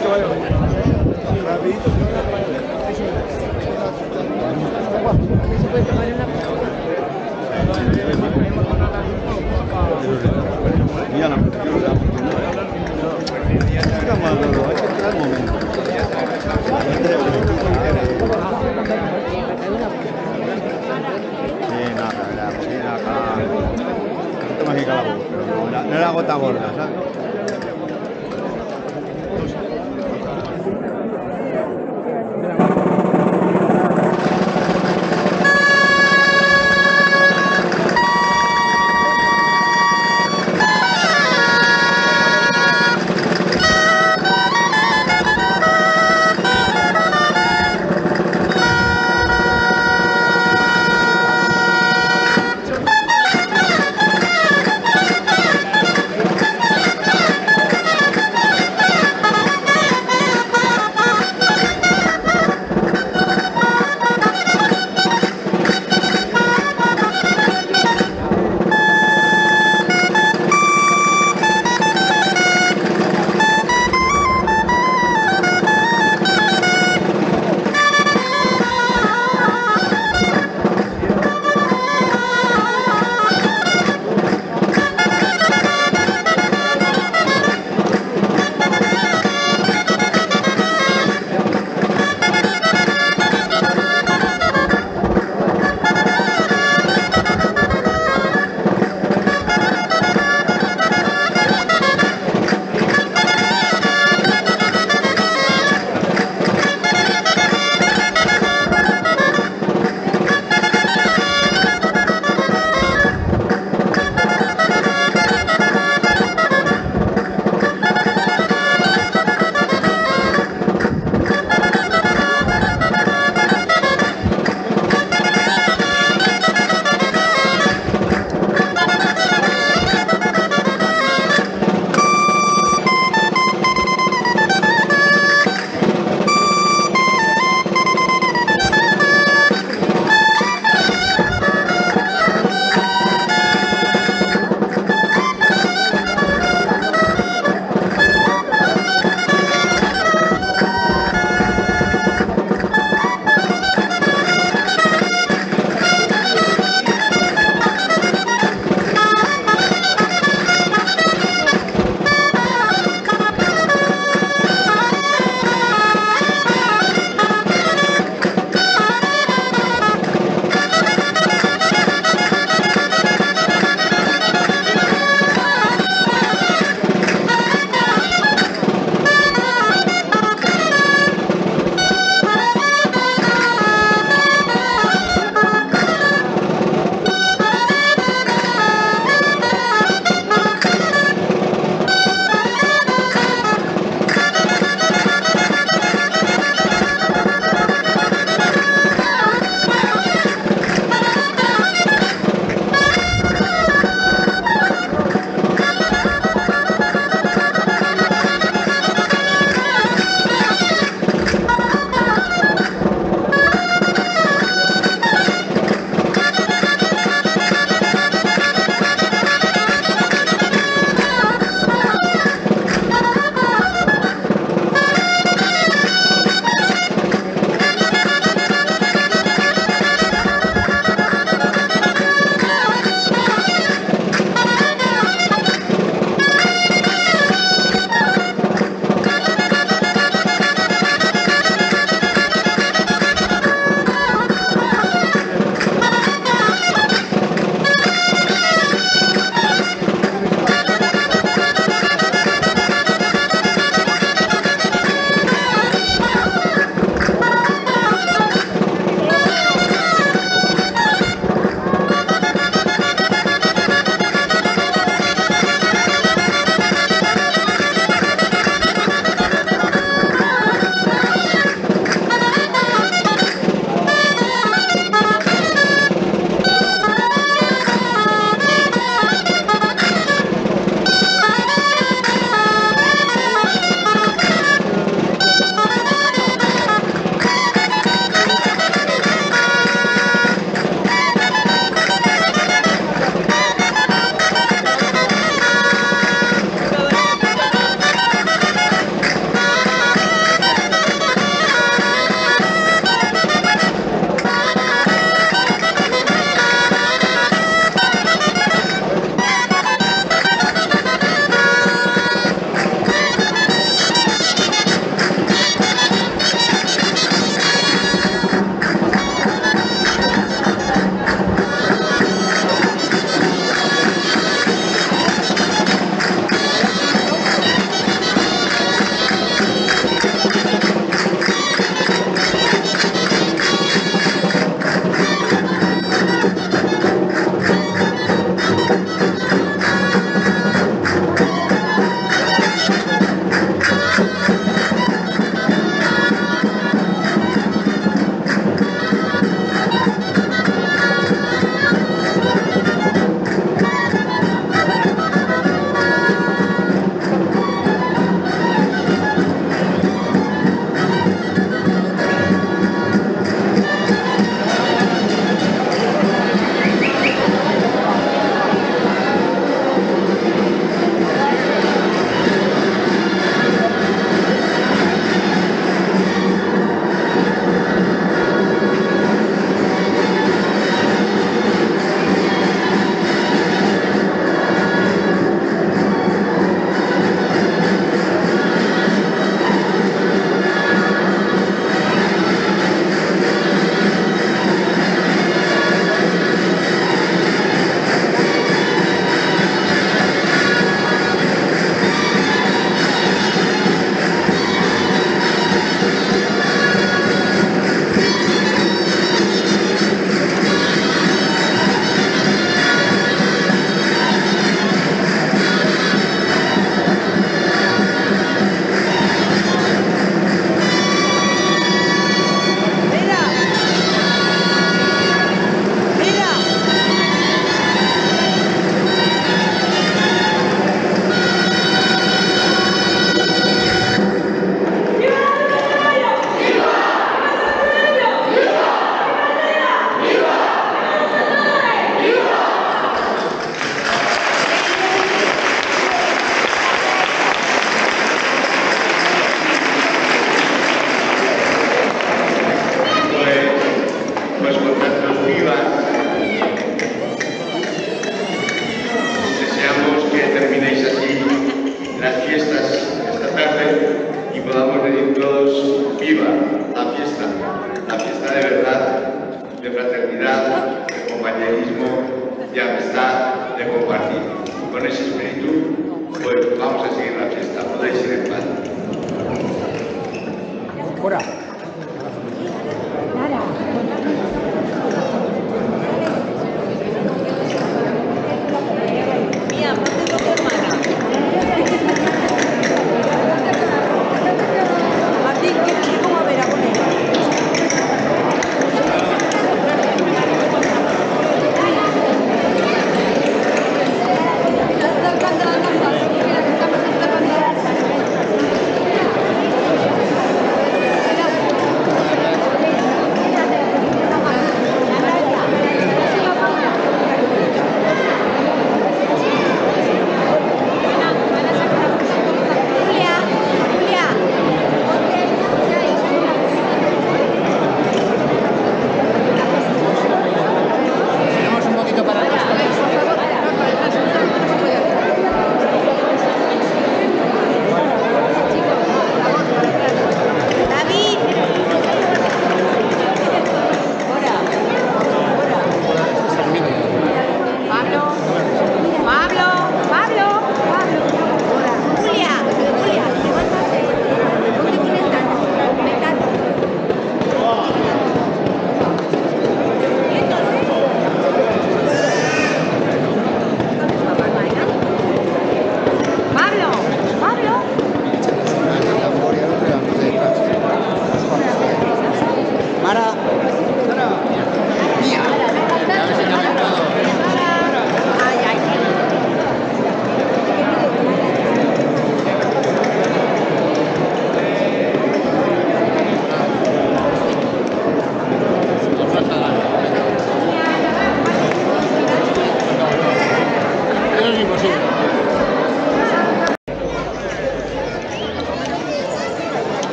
Vai, vai, vai.